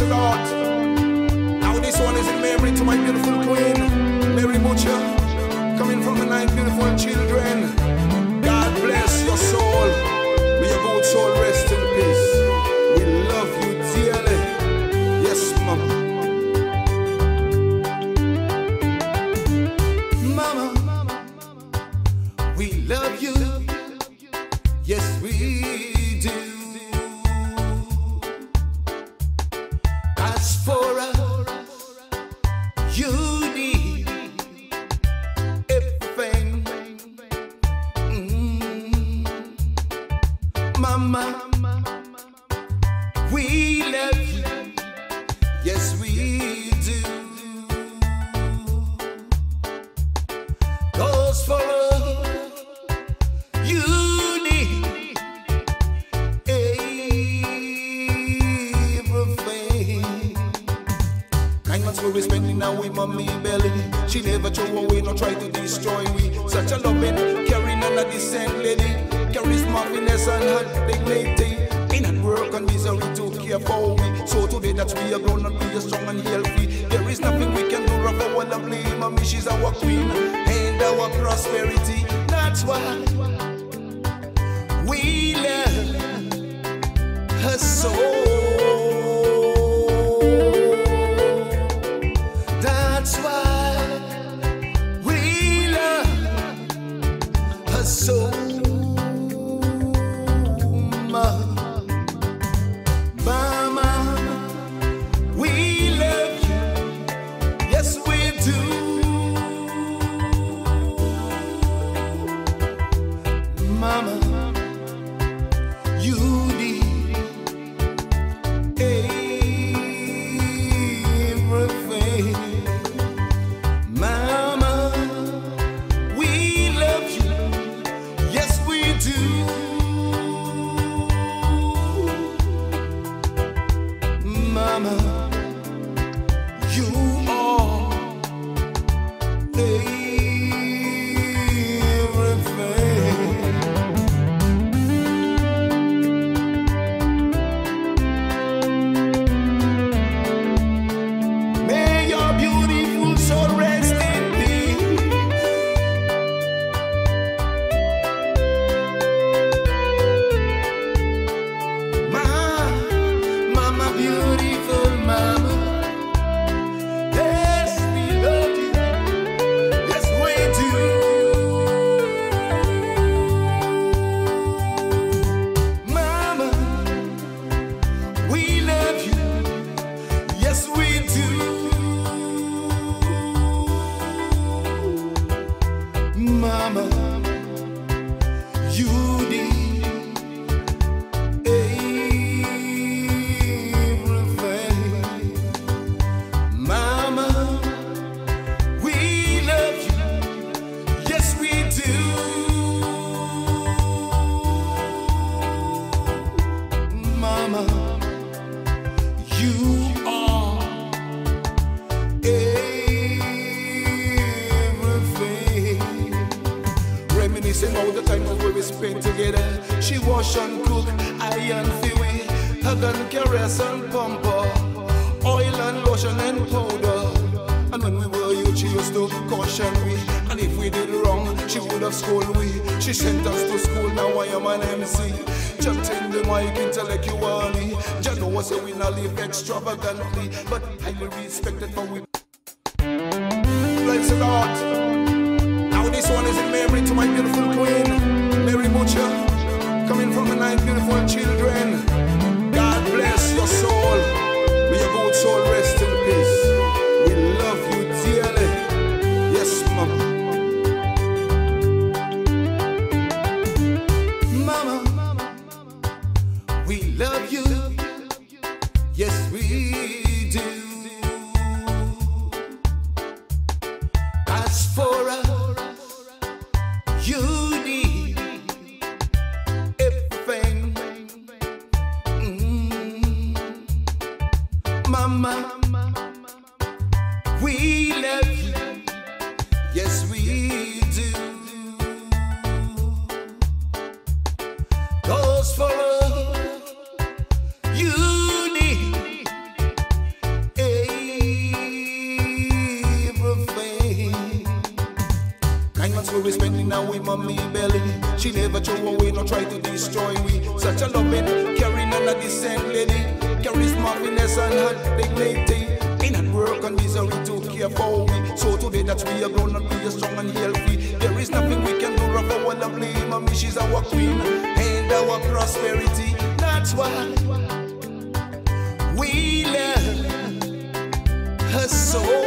The Lord. Now this one is in memory to my beautiful queen, Mary Butcher, coming from the nine beautiful children. God bless your soul. May your good soul rest in peace. We love you dearly. Yes, mama. Mama, we love you. Yes, we Mama, we love you. Yes, we do. Cause for us, you need everything. Nine months we spending now with mommy belly. She never throw away, no try to destroy we. Such a loving, caring and a decent lady. Charisma, finesse and hot dignity. In and work and misery to care for we. So today that we are grown and we are strong and healthy. There is nothing we can do of our lovely mommy. She's our queen and our prosperity. That's why we love her so. Mama, and caress and pamper, oil and lotion and powder. And when we were youth, she used to caution we. And if we did wrong, she would have scolded we. She sent us to school, now I am an MC. Just in the mic intellectually. Just know us we not live extravagantly, but highly respected for we. Praise the Lord. Now this one is in memory to my beautiful queen, Mary Butcher, coming from the nine beautiful children. Now in mommy belly. She never throw away, no try to destroy me. Such a loving, caring and a decent lady. Charisma, finesse and hot dignity. In at work and misery to care for me. So today that we are grown and we are strong and healthy. There is nothing we can do for our lovely mommy. She's our queen and our prosperity. That's why we love her so.